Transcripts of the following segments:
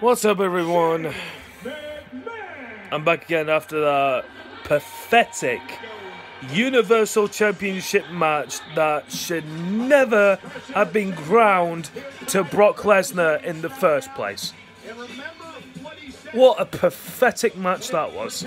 What's up, everyone? I'm back again after that pathetic Universal Championship match that should never have been ground to Brock Lesnar in the first place. What a pathetic match that was.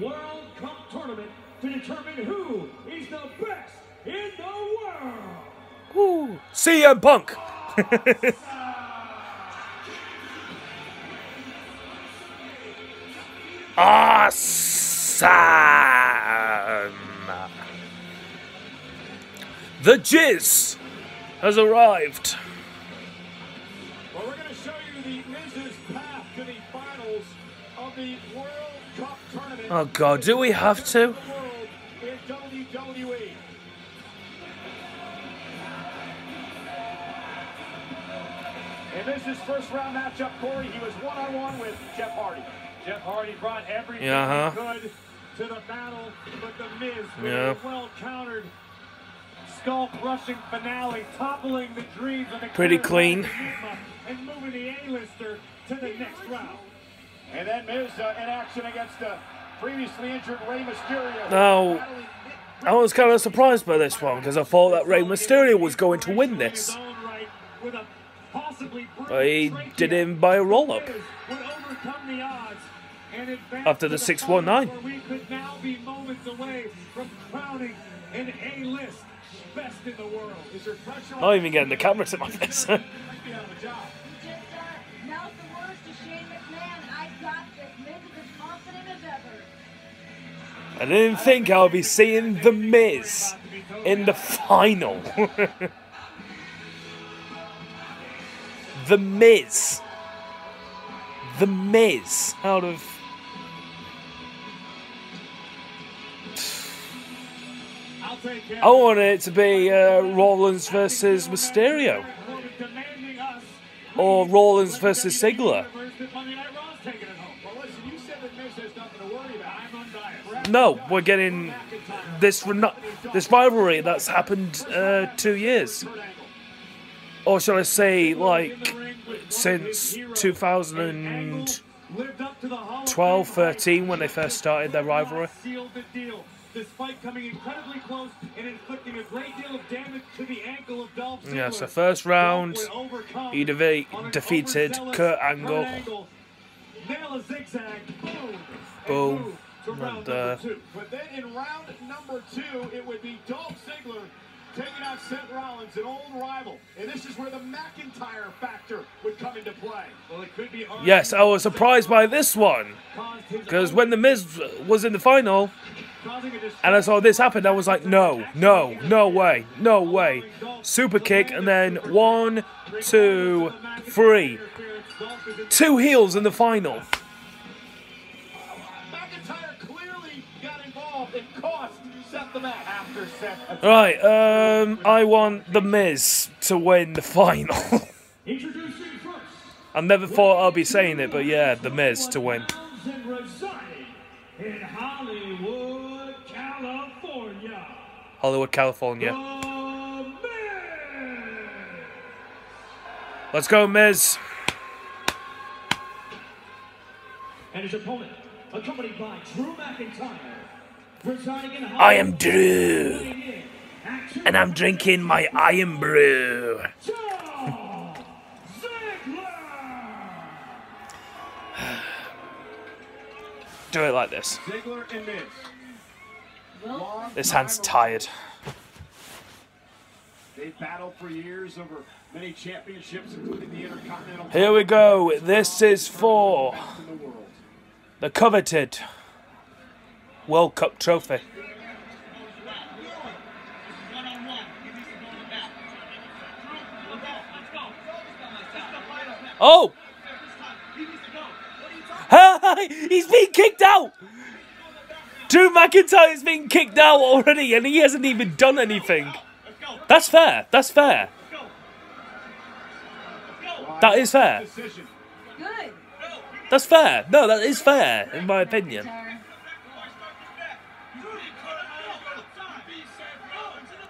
World Cup tournament to determine who is the best in the world. Woo. CM Punk. awesome. The Jizz has arrived. Oh God, do we have to? In WWE. In first round matchup, Corey, he was one on one with Jeff Hardy. Jeff Hardy brought everything he huh? could to the battle, but the Miz with Yeah. a well countered skull crushing finale, toppling the dreams of the Pretty clean. And moving the A-lister to the next round. And then Miz uh, in action against the previously injured Rey Mysterio. Now, I was kind of surprised by this one because I thought that Rey Mysterio was going to win this. his own right with a possibly But he did him by a roll up. Miz would overcome the odds and advance After the to 619. finals where we could now be moments away from crowning an A-list best in the world. Is there pressure Not even getting the camera to my face. I didn't think I would be seeing The Miz in the final. the Miz. The Miz out of. I'll take care I wanted it to be uh, Rollins versus Mysterio. Or Rollins versus Ziggler. No, we're getting this this rivalry that's happened uh, two years. Or shall I say, like, since 2012, Lived up to the Hall of 13, when they first started their rivalry. The despite coming incredibly close and inflicting a great deal of damage to the ankle of Dolph Ziggler. Yeah, so first round, Dolph would overcome he an defeated Kurt Angle. Nail a zigzag, boom, Boom. Move to round number uh, two. But then in round number two, it would be Dolph Ziggler taking out Seth Rollins, an old rival. And this is where the McIntyre factor would come into play. Well, it could be Yes, I was surprised by this one. Because when The Miz was in the final, and I saw this happen, I was like, no, no, no way, no way. Super kick, and then one, two, three. Two heels in the final. Right, um, I want The Miz to win the final. I never thought I'd be saying it, but yeah, The Miz to win. In Hollywood, California. Let's go, Miz. And his opponent, accompanied by Drew McIntyre, I am Drew, and I'm drinking my Irn-Bru. Do it like this. This hand's tired. They've battled for years over many championships, including the Intercontinental Here we go. This is for the coveted World Cup trophy. Oh! He's been kicked out! Drew McIntyre's been kicked out already and he hasn't even done anything. That's fair. That's fair. That is fair. That's fair. No, that is fair, in my opinion.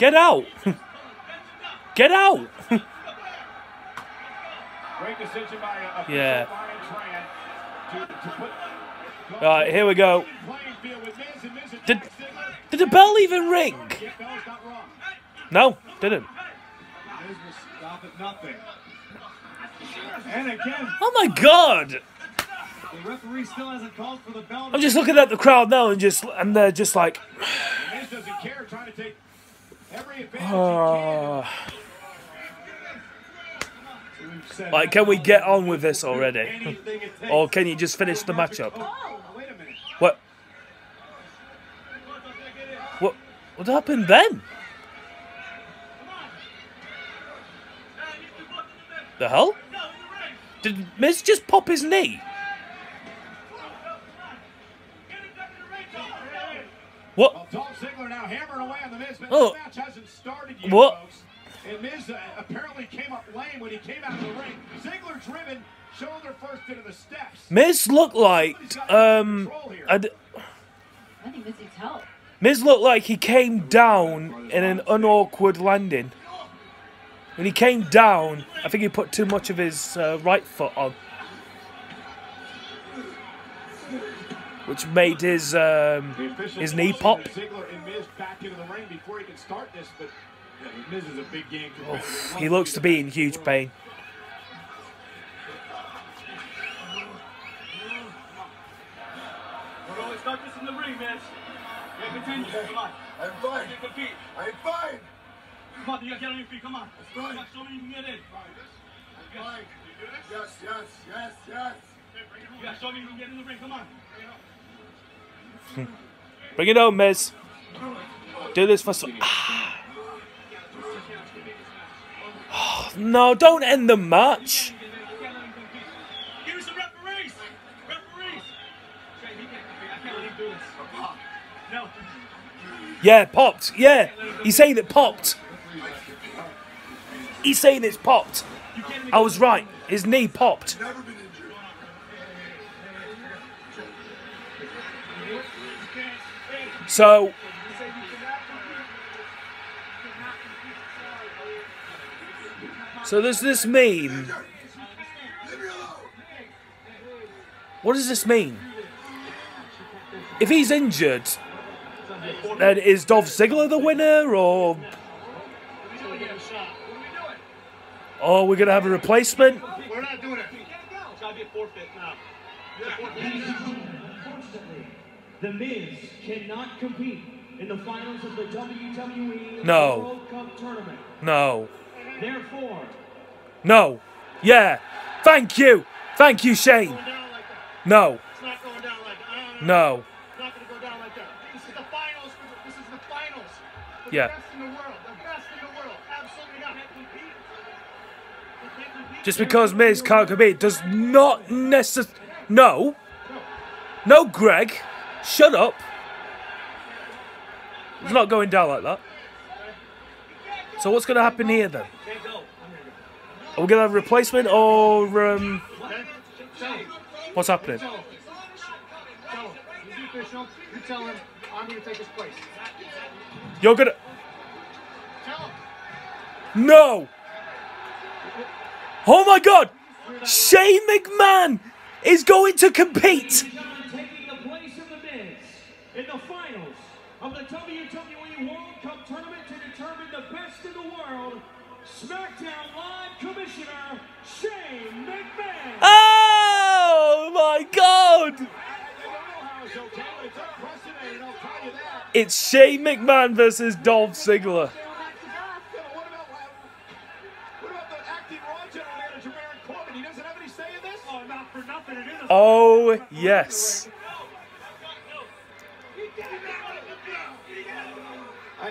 Get out! Get out! Great decision by uh, a, a Yeah. Ryan Tran to, to put Right, here we go. playing field with Miz and Miz and Did- Did the bell even ring? Yeah, Bell's not wrong. No, didn't. Miz will stop at nothing. And again, Oh my god! the referee still hasn't called for the bell. I'm just looking at the crowd now and just and they're just like, like, can we get on with this already? Or can you just finish the matchup? What? What? What happened then? The hell? Did Miz just pop his knee? Ziggler now hammering away on the Miz, but Oh. this match hasn't started yet, What? folks. And Miz uh, apparently came up lame when he came out of the ring. Ziggler driven, shoulder first into the steps. Miz looked like um, I d- I think this needs help. Miz looked like he came down in an unawkward landing. When he came down, I think he put too much of his uh, right foot on, which made his um, his knee pop. Ziggler and Miz back into the ring before he can start this, but yeah, Miz is a big game competitor. He looks to be in huge pain. We're going to in the ring, man. Yeah, continue. Come on. I'm fine. I'm fine. Come on, you gotta get on your feet. Come on. fine. Come on, show me you can get in. I'm fine. Yes, yes, yes, yes. You gotta show me you can get in the ring. Come on. Bring it on, Miz. Do this for some. Ah. Oh, no, don't end the match. Give me some referees. Referees. Trey, he can't compete. I can't let him do this. No. Yeah, popped. Yeah, he's saying it popped. He's saying it's popped. You can't even I was right. His knee popped. Never been injured. So, so does this mean? Leave me alone. What does this mean? If he's injured, then is Dolph Ziggler the winner, or Oh, we're gonna have a replacement? We're not doing it. It's gotta be a forfeit now. The Miz cannot compete in the finals of the WWE No. World Cup tournament. No, Therefore, no, yeah. Thank you, thank you, Shane. down like that. No, It's not going down like that. no, It's not going to go down like that. This is the finals. For the, this is the finals. For the Yeah. best in the world. The best in the world. Absolutely not. They can't compete. just because Miz can't compete does not necessarily. No, no, Greg, shut up. It's not going down like that. So what's gonna happen here then? Are we gonna have a replacement or um, what's happening? Tell him. Tell him. He's the official. You tell him I'm going to. You're. No! Oh my god! Shane McMahon is going to compete! John taking the place of the Miz in the finals of the WWE World Cup tournament to determine the best in the world. SmackDown Live Commissioner Shane McMahon. Oh my god! I don't know how it's okay, but it's unprecedented, I'll tell you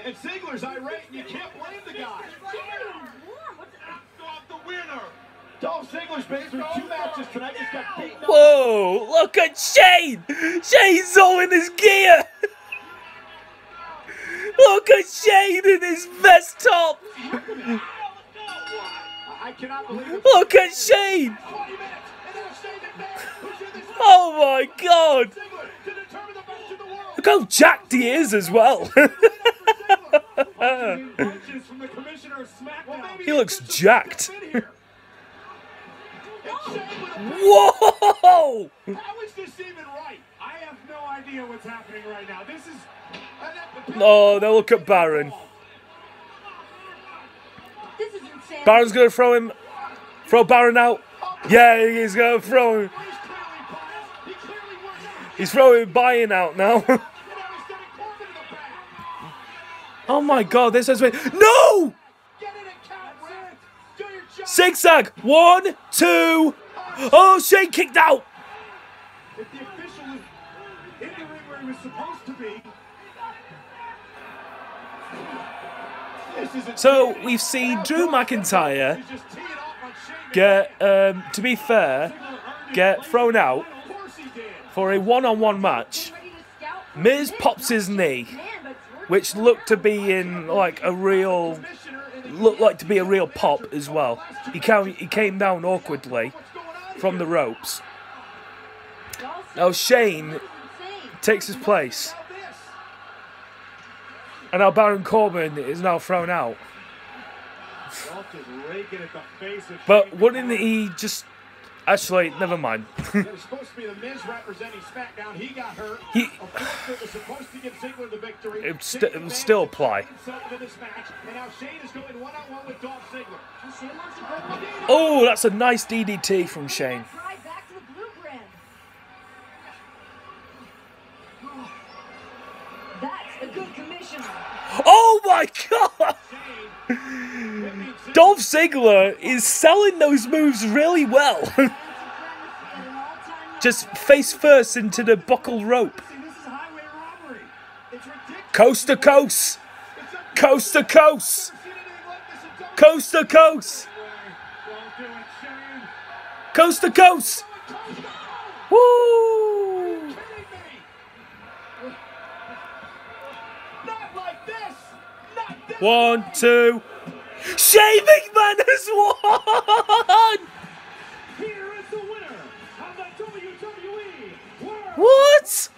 And Ziggler's irate, and you can't blame the guy. Dolph Ziggler's been through two matches tonight. Just got beaten up. Whoa! Look at Shane! Shane's all in his gear! Look at Shane in his vest top! I I cannot believe it. Look at Shane! 20 minutes, and now Shane McMahon, who's in this match, Oh my god! Ziggler to determine the best in the world. Look how jacked he is as well! He looks jacked. a fit here. And Shane with a Whoa! How is this even right? I have no idea what's happening right now. This is And that- the- Oh, now look at Baron. This is insane. Baron's gonna throw him. Throw Baron out. Yeah, he's gonna throw him. He's clearly biased. He clearly wants out. He's throwing buying out now. oh my god, this is. No! Get in and count, Red. Do your job. Zigzag! One, two. Oh, Shane kicked out! if the official was in the ring where he was supposed to be. So we've seen Drew McIntyre He's just teeing off on Shane get, um, to be fair, get thrown out McMahon. Of course he did. for a one on one match. Ready to? Miz pops his knee, Man, but it's working. which looked to be in like a real. Commissioner in the looked like to be a real pop as well. He came, he came down awkwardly What's going on from the ropes. Now Shane this is insane. takes his place, and now Baron Corbin is now thrown out. Dolph just raking at the face of But wouldn't he just? Actually, never mind. It was supposed to be the Miz SmackDown. He it st- it would still apply. Oh, that's a nice DDT from Shane. Oh my god! Dolph Ziggler is selling those moves really well. Just face first into the buckle rope. See, this is highway robbery. It's ridiculous. Coast to coast. Coast to coast. I've never seen anything like this in WWE. Coast to coast. Don't do it, Shane. Coast to coast. Woo! kidding me? Not like this. Not this. One, two. Shane McMahon has won! Here is the winner of the WWE World What?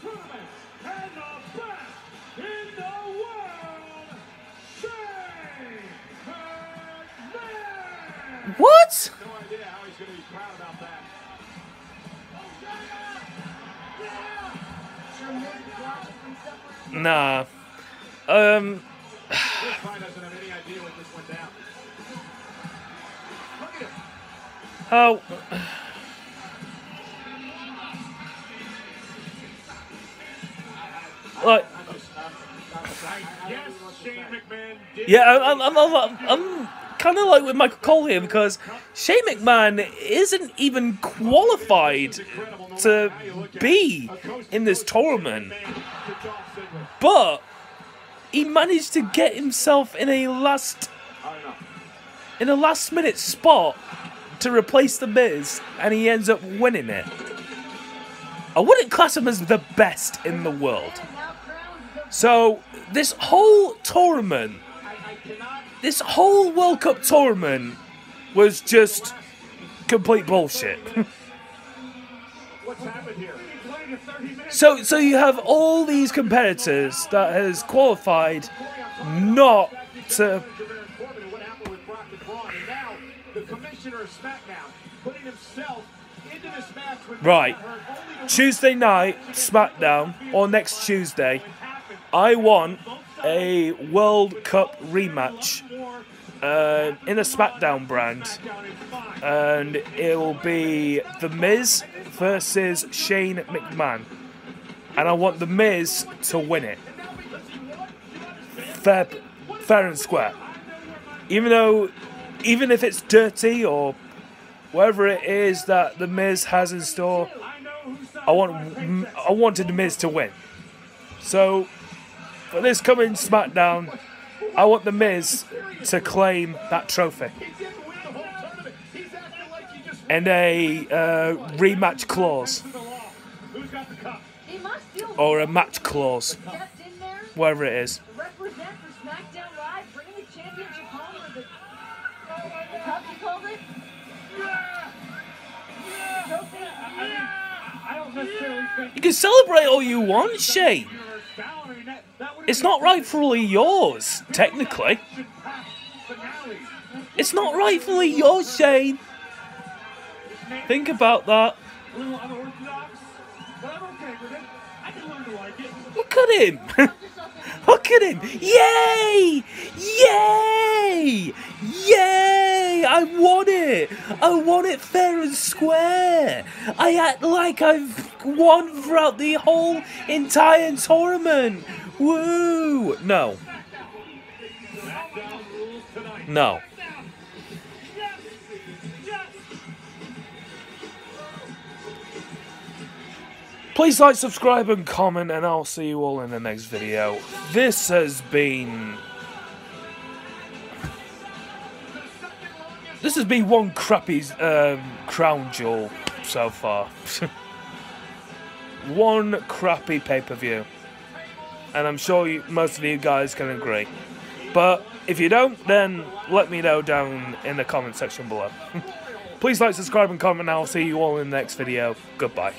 Look at Um. How? Like, I'm just, I'm, I'm, Yes, Shane McMahon did. yeah, I'm, I'm, I'm, I'm kind of like with Michael Cole here because Shane McMahon isn't even qualified to be in this tournament, but he managed to get himself in a last, in a last minute spot to replace the Miz, and he ends up winning it. I wouldn't class him as the best in the world. So this whole tournament, this whole World Cup tournament was just complete bullshit. What's happened here? He played a 30 minutes. so so you have all these competitors that has qualified not to Baron Corbin and what happened with Brock and Braun, and now the commissioner of SmackDown putting himself into this match when Right. Miz got hurt, only to Tuesday night SmackDown or next Tuesday. I want a World Cup rematch uh, in a SmackDown brand, and it will be The Miz versus Shane McMahon, and I want The Miz to win it. Fair, fair and square. Even though, even if it's dirty or whatever it is that The Miz has in store, I want I wanted The Miz to win. So for this coming SmackDown, I want The Miz to claim that trophy and a uh, rematch clause or a match clause, whatever it is. you can celebrate all you want, Shane. universe down. I mean, that, that would It's not rightfully yours, technically. It's not rightfully yours, Shane. Think about that. Look at him. Look at him. Yay! Yay! Yay! I won it. I won it fair and square. I act like I've won throughout the whole entire tournament. Woo! No. No. Please like, subscribe, and comment, and I'll see you all in the next video. This has been. This has been one crappy um, crown jewel so far. one crappy pay per view. And I'm sure you, most of you guys can agree. But if you don't, then let me know down in the comment section below. Please like, subscribe, and comment, and I'll see you all in the next video. Goodbye.